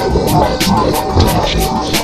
Collections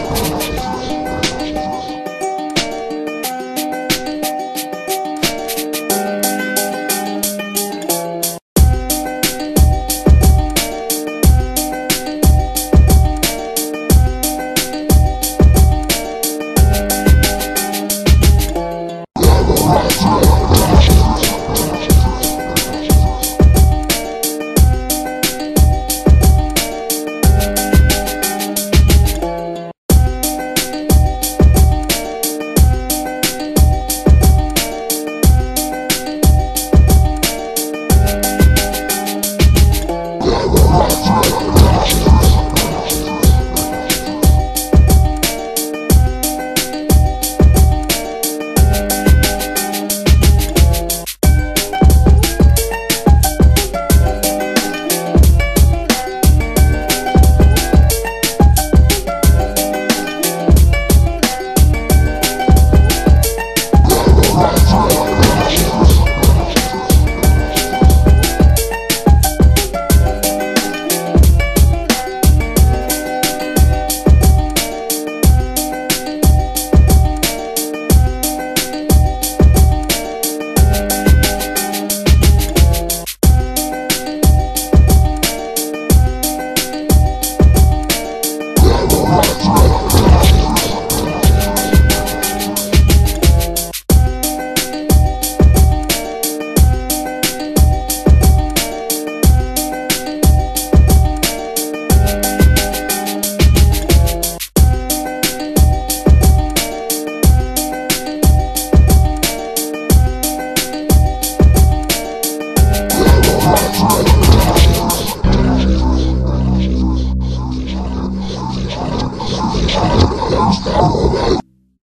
Afganistán.